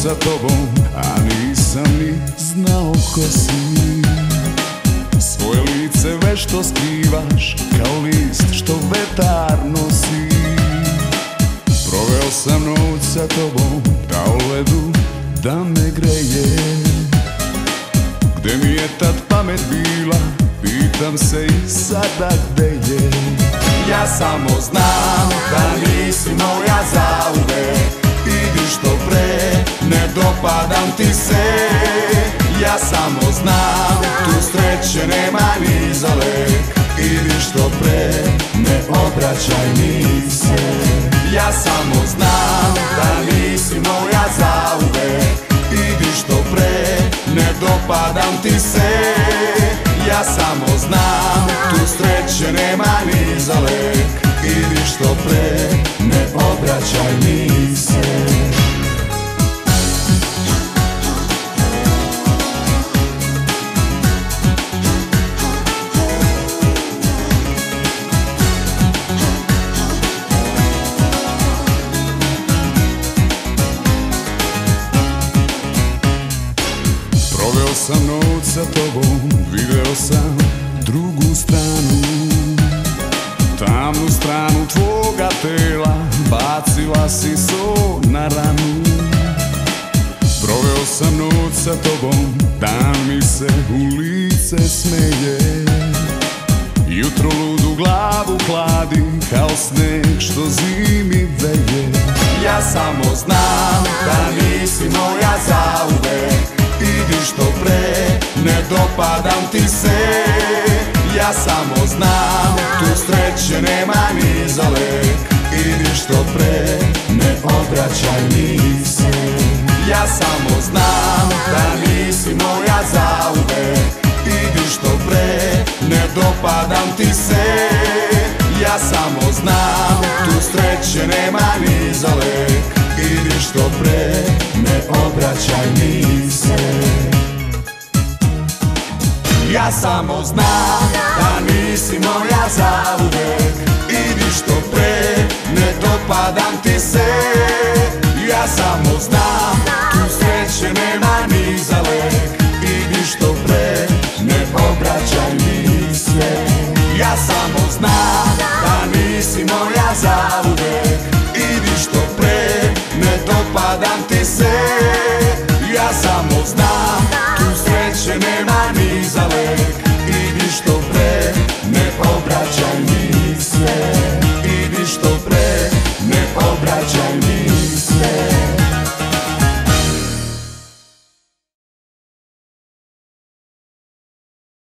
sa tobom A nisam ni znao ko si. Svoje lice vešto skrivaš Kao list što vetar nosi Proveo sam noć sa tobom Kao ledu da me greje. Gde mi je tad pamet bila Pitam se i sada gde je. Ja samo znam da nisi moja zauvek Idi što pre, ne dopadam ti se. Ja samo znam, tu sreće nema ni za lek. Idi što pre, ne obraćaj mi se. Ja samo znam da nisi moja zauvek. Idi što pre, ne dopadam ti se. Ja samo znam, tu sreće nema ni za lek. Idi što pre, ne obraćaj mi Proveo sam noć sa tobom, video sam drugu stranu. Tamnu stranu tvoga tela, bacila si so na ranu. Proveo sam noć sa tobom, dan mi se u lice smeje. Jutro ludu glavu hladi, kao sneg što zimi veje. Ja samo znam da nisi moja dopadam ti se. Ja samo znam, tu sreće nema ni za lek. Idi što pre, ne obraćaj mi se. Ja samo znam da nisi moja zauvek. Idi što pre, ne dopadam ti se. Ja samo znam, tu sreće nema ni za lek. Idi što pre, ne obraćaj mi se samo znam Da nisi moja zauvek Idi što pre, ne dopadam ti se. Ja samo znam, tu sreće nema ni za lek. Idi što pre, ne obraćaj mi sve Ja samo znam, da nisi moja zauvek Idi što pre, ne dopadam ti